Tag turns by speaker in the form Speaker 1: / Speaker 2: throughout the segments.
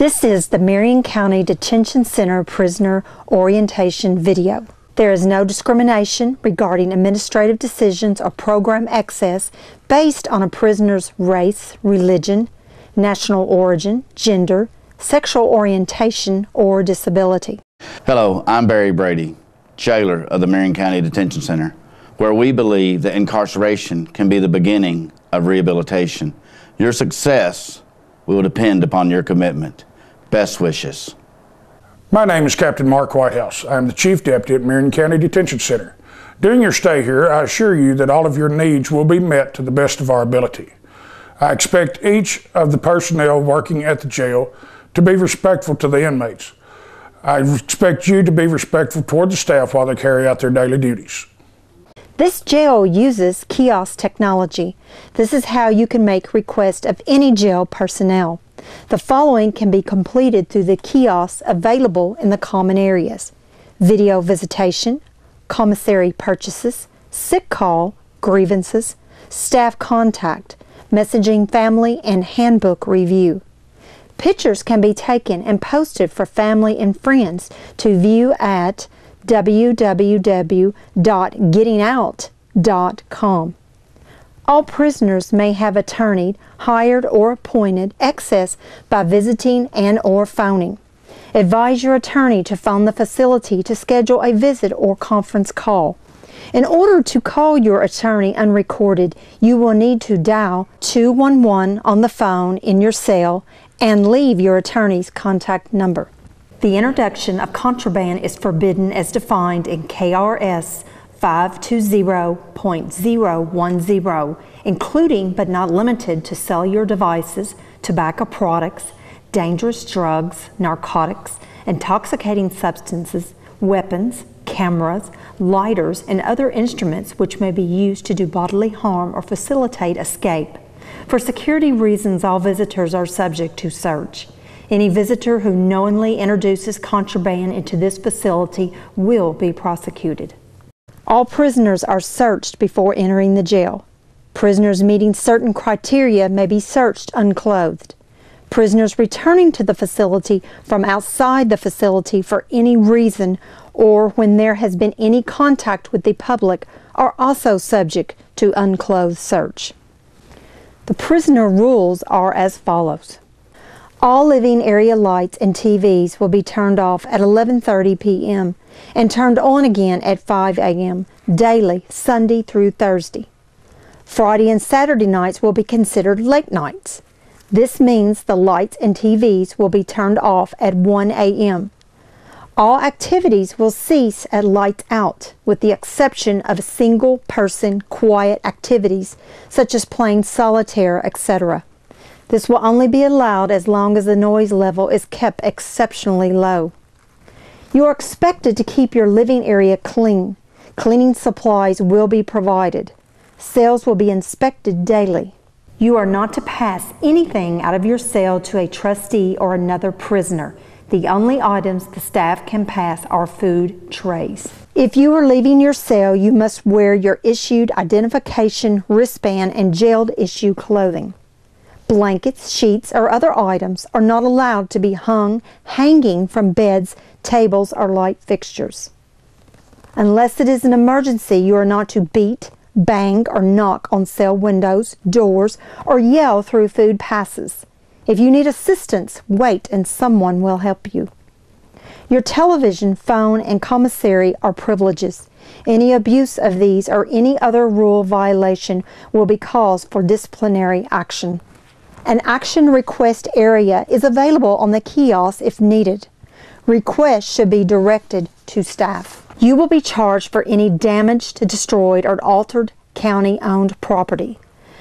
Speaker 1: This is the Marion County Detention Center prisoner orientation video. There is no discrimination regarding administrative decisions or program access based on a prisoner's race, religion, national origin, gender, sexual orientation, or disability.
Speaker 2: Hello, I'm Barry Brady, jailer of the Marion County Detention Center, where we believe that incarceration can be the beginning of rehabilitation. Your success will depend upon your commitment. Best wishes.
Speaker 3: My name is Captain Mark Whitehouse. I am the Chief Deputy at Marion County Detention Center. During your stay here, I assure you that all of your needs will be met to the best of our ability. I expect each of the personnel working at the jail to be respectful to the inmates. I expect you to be respectful toward the staff while they carry out their daily duties.
Speaker 1: This jail uses kiosk technology. This is how you can make requests of any jail personnel. The following can be completed through the kiosks available in the common areas. Video visitation, commissary purchases, sick call, grievances, staff contact, messaging family, and handbook review. Pictures can be taken and posted for family and friends to view at www.gettingout.com. All prisoners may have attorney, hired or appointed, access by visiting and or phoning. Advise your attorney to phone the facility to schedule a visit or conference call. In order to call your attorney unrecorded, you will need to dial 211 on the phone in your cell and leave your attorney's contact number. The introduction of contraband is forbidden as defined in KRS 520.010, including but not limited to cellular devices, tobacco products, dangerous drugs, narcotics, intoxicating substances, weapons, cameras, lighters, and other instruments which may be used to do bodily harm or facilitate escape. For security reasons, all visitors are subject to search. Any visitor who knowingly introduces contraband into this facility will be prosecuted. All prisoners are searched before entering the jail. Prisoners meeting certain criteria may be searched unclothed. Prisoners returning to the facility from outside the facility for any reason or when there has been any contact with the public are also subject to unclothed search. The prisoner rules are as follows. All living area lights and TVs will be turned off at 11:30 p.m and turned on again at 5 a.m. daily, Sunday through Thursday. Friday and Saturday nights will be considered late nights. This means the lights and TVs will be turned off at 1 a.m. All activities will cease at lights out, with the exception of single person quiet activities such as playing solitaire, etc. This will only be allowed as long as the noise level is kept exceptionally low. You are expected to keep your living area clean. Cleaning supplies will be provided. Cells will be inspected daily. You are not to pass anything out of your cell to a trustee or another prisoner. The only items the staff can pass are food trays. If you are leaving your cell, you must wear your issued identification wristband and jailed issue clothing. Blankets, sheets, or other items are not allowed to be hung hanging from beds tables, or light fixtures. Unless it is an emergency, you are not to beat, bang, or knock on cell windows, doors, or yell through food passes. If you need assistance, wait and someone will help you. Your television, phone, and commissary are privileges. Any abuse of these or any other rule violation will be cause for disciplinary action. An action request area is available on the kiosk if needed. Requests should be directed to staff. You will be charged for any damaged, destroyed, or altered county owned property.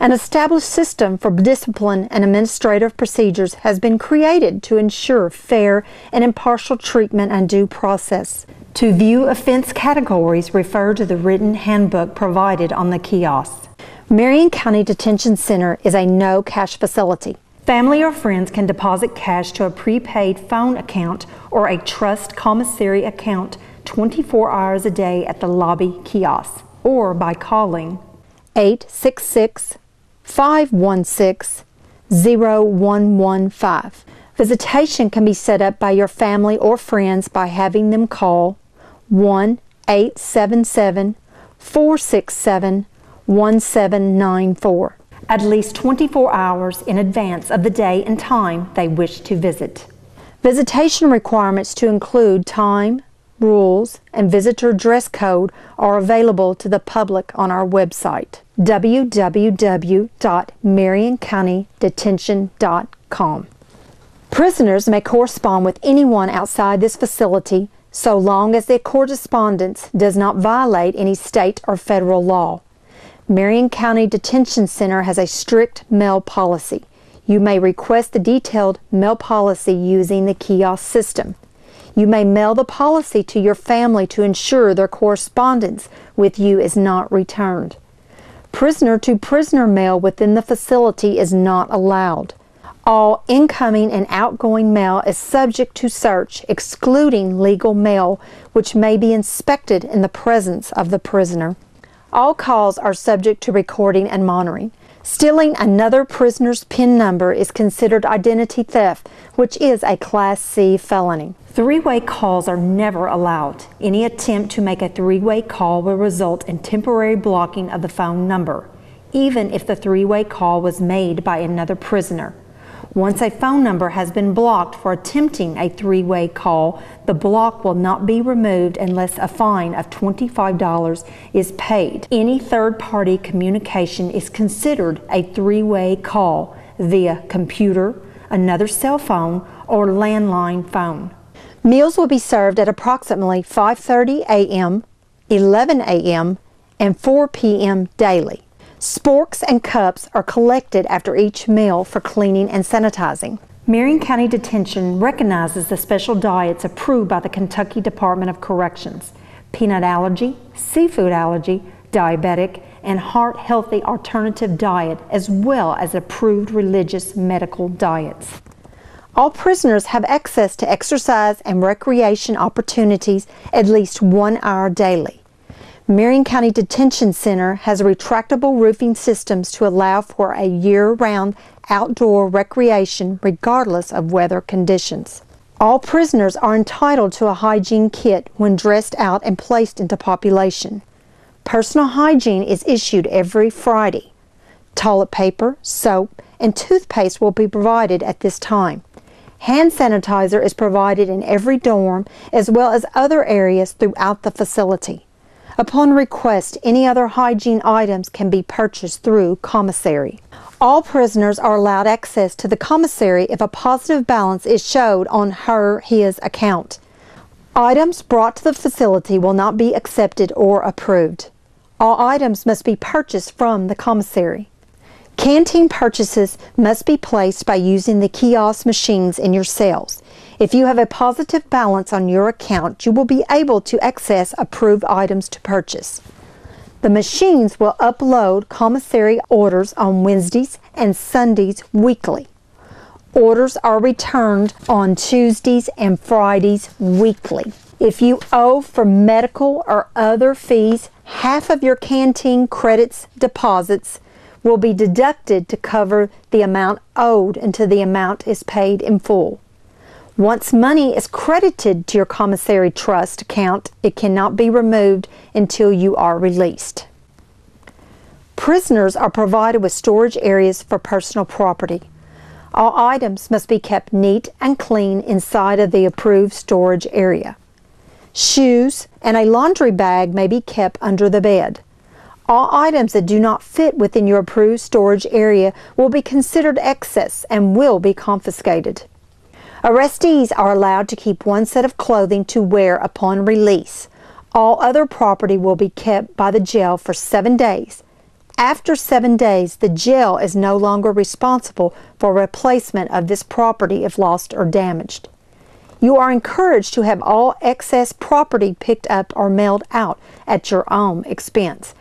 Speaker 1: An established system for discipline and administrative procedures has been created to ensure fair and impartial treatment and due process. To view offense categories, refer to the written handbook provided on the kiosk. Marion County Detention Center is a no cash facility. Family or friends can deposit cash to a prepaid phone account or a trust commissary account 24 hours a day at the lobby kiosk or by calling 866 516 0115. Visitation can be set up by your family or friends by having them call 1 877 467 1794 at least 24 hours in advance of the day and time they wish to visit. Visitation requirements to include time, rules, and visitor dress code are available to the public on our website www.marioncountydetention.com. Prisoners may correspond with anyone outside this facility so long as their correspondence does not violate any state or federal law. Marion County Detention Center has a strict mail policy. You may request the detailed mail policy using the kiosk system. You may mail the policy to your family to ensure their correspondence with you is not returned. Prisoner to prisoner mail within the facility is not allowed. All incoming and outgoing mail is subject to search, excluding legal mail, which may be inspected in the presence of the prisoner. All calls are subject to recording and monitoring. Stealing another prisoner's PIN number is considered identity theft, which is a Class C felony. Three way calls are never allowed. Any attempt to make a three way call will result in temporary blocking of the phone number, even if the three way call was made by another prisoner. Once a phone number has been blocked for attempting a three way call, the block will not be removed unless a fine of $25 is paid. Any third party communication is considered a three way call via computer, another cell phone, or landline phone. Meals will be served at approximately 5:30 a.m., 11 a.m., and 4 p.m. daily. Sporks and cups are collected after each meal for cleaning and sanitizing. Marion County Detention recognizes the special diets approved by the Kentucky Department of Corrections peanut allergy, seafood allergy, diabetic, and heart healthy alternative diet, as well as approved religious medical diets. All prisoners have access to exercise and recreation opportunities at least one hour daily. Marion County Detention Center has retractable roofing systems to allow for a year round outdoor recreation regardless of weather conditions. All prisoners are entitled to a hygiene kit when dressed out and placed into population. Personal hygiene is issued every Friday. Toilet paper, soap, and toothpaste will be provided at this time. Hand sanitizer is provided in every dorm as well as other areas throughout the facility. Upon request, any other hygiene items can be purchased through commissary. All prisoners are allowed access to the commissary if a positive balance is showed on her his account. Items brought to the facility will not be accepted or approved. All items must be purchased from the commissary. Canteen purchases must be placed by using the kiosk machines in your cells. If you have a positive balance on your account, you will be able to access approved items to purchase. The machines will upload commissary orders on Wednesdays and Sundays weekly. Orders are returned on Tuesdays and Fridays weekly. If you owe for medical or other fees, half of your canteen credits deposits will be deducted to cover the amount owed until the amount is paid in full. Once money is credited to your commissary trust account, it cannot be removed until you are released. Prisoners are provided with storage areas for personal property. All items must be kept neat and clean inside of the approved storage area. Shoes and a laundry bag may be kept under the bed. All items that do not fit within your approved storage area will be considered excess and will be confiscated. Arrestees are allowed to keep one set of clothing to wear upon release. All other property will be kept by the jail for seven days. After seven days, the jail is no longer responsible for replacement of this property if lost or damaged. You are encouraged to have all excess property picked up or mailed out at your own expense.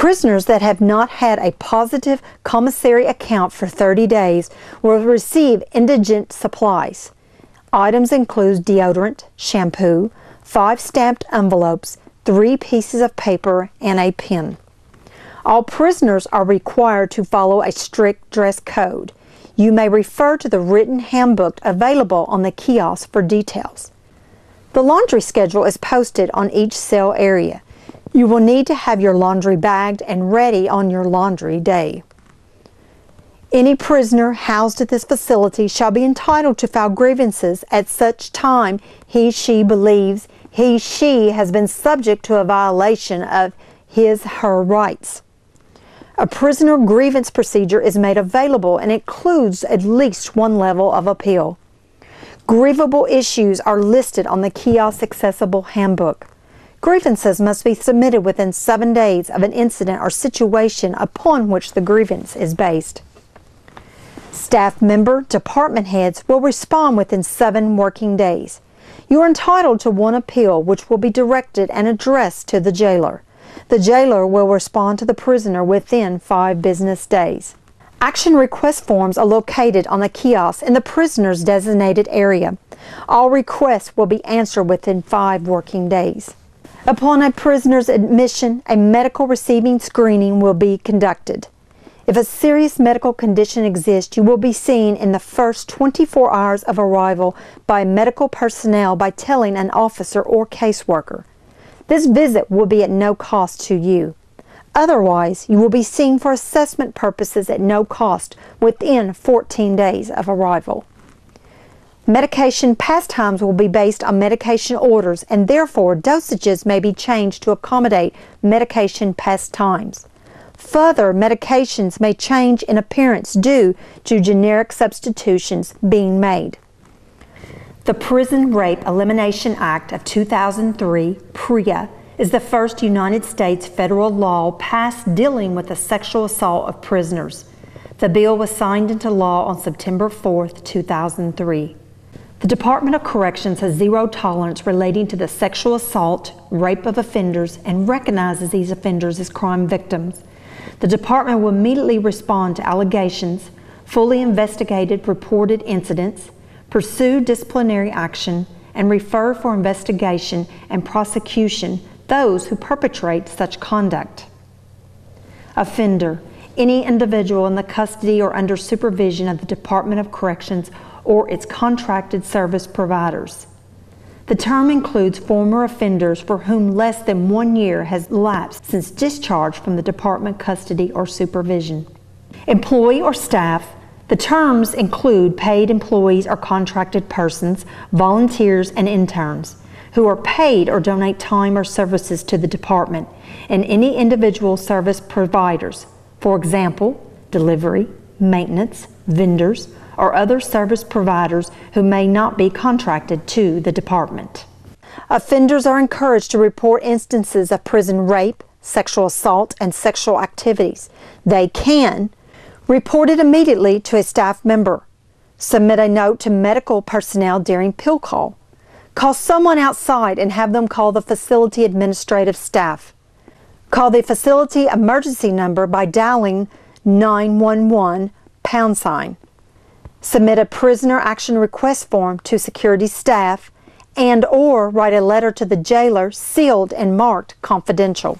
Speaker 1: Prisoners that have not had a positive commissary account for 30 days will receive indigent supplies. Items include deodorant, shampoo, five stamped envelopes, three pieces of paper, and a pen. All prisoners are required to follow a strict dress code. You may refer to the written handbook available on the kiosk for details. The laundry schedule is posted on each cell area. You will need to have your laundry bagged and ready on your laundry day. Any prisoner housed at this facility shall be entitled to file grievances at such time he she believes he she has been subject to a violation of his her rights. A prisoner grievance procedure is made available and includes at least one level of appeal. Grievable issues are listed on the kiosk accessible handbook. Grievances must be submitted within seven days of an incident or situation upon which the grievance is based. Staff member department heads will respond within seven working days. You are entitled to one appeal which will be directed and addressed to the jailer. The jailer will respond to the prisoner within five business days. Action request forms are located on the kiosk in the prisoner's designated area. All requests will be answered within five working days. Upon a prisoner's admission, a medical receiving screening will be conducted. If a serious medical condition exists, you will be seen in the first 24 hours of arrival by medical personnel by telling an officer or caseworker. This visit will be at no cost to you. Otherwise, you will be seen for assessment purposes at no cost within 14 days of arrival. Medication pastimes will be based on medication orders and therefore dosages may be changed to accommodate medication pastimes. Further, medications may change in appearance due to generic substitutions being made. The Prison Rape Elimination Act of 2003, PREA, is the first United States federal law passed dealing with the sexual assault of prisoners. The bill was signed into law on September 4, 2003. The Department of Corrections has zero tolerance relating to the sexual assault, rape of offenders, and recognizes these offenders as crime victims. The department will immediately respond to allegations, fully investigated reported incidents, pursue disciplinary action, and refer for investigation and prosecution those who perpetrate such conduct. Offender, any individual in the custody or under supervision of the Department of Corrections or its contracted service providers. The term includes former offenders for whom less than one year has elapsed since discharge from the department custody or supervision. Employee or staff, the terms include paid employees or contracted persons, volunteers, and interns who are paid or donate time or services to the department, and any individual service providers, for example, delivery, maintenance, vendors, or other service providers who may not be contracted to the department. Offenders are encouraged to report instances of prison rape, sexual assault, and sexual activities. They can report it immediately to a staff member, submit a note to medical personnel during pill call, call someone outside and have them call the facility administrative staff. Call the facility emergency number by dialing 911 pound sign. Submit a prisoner action request form to security staff and or write a letter to the jailer sealed and marked confidential.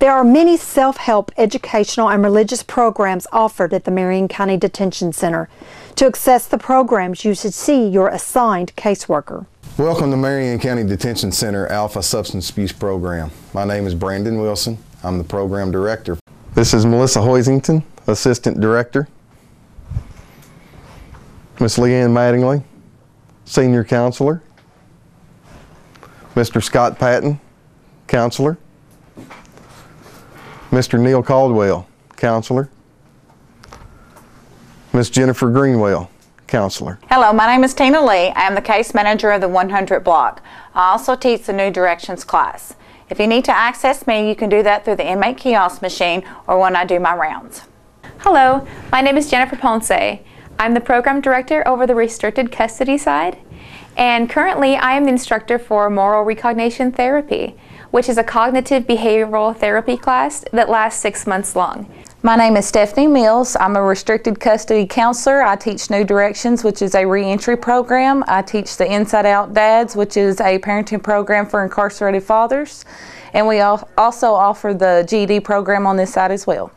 Speaker 1: There are many self-help educational and religious programs offered at the Marion County Detention Center. To access the programs, you should see your assigned caseworker.
Speaker 4: Welcome to Marion County Detention Center Alpha Substance Abuse Program. My name is Brandon Wilson. I'm the program director. This is Melissa Hoisington, Assistant Director. Miss Leanne Mattingly, Senior Counselor. Mr. Scott Patton, Counselor. Mr. Neil Caldwell, Counselor. Miss Jennifer Greenwell, Counselor.
Speaker 5: Hello, my name is Tina Lee. I am the case manager of the 100 block. I also teach the New Directions class. If you need to access me, you can do that through the inmate kiosk machine or when I do my rounds.
Speaker 6: Hello, my name is Jennifer Ponce. I'm the program director over the restricted custody side, and currently I am the instructor for moral reconation therapy, which is a cognitive behavioral therapy class that lasts six months long.
Speaker 5: My name is Stephanie Mills. I'm a restricted custody counselor. I teach New Directions, which is a reentry program. I teach the Inside Out Dads, which is a parenting program for incarcerated fathers. And we also offer the GED program on this side as well.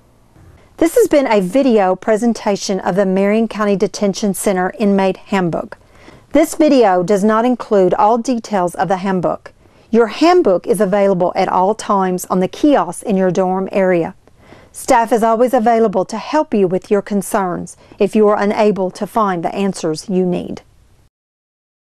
Speaker 1: This has been a video presentation of the Marion County Detention Center Inmate Handbook. This video does not include all details of the handbook. Your handbook is available at all times on the kiosks in your dorm area. Staff is always available to help you with your concerns if you are unable to find the answers you need.